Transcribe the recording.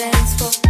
dance floor.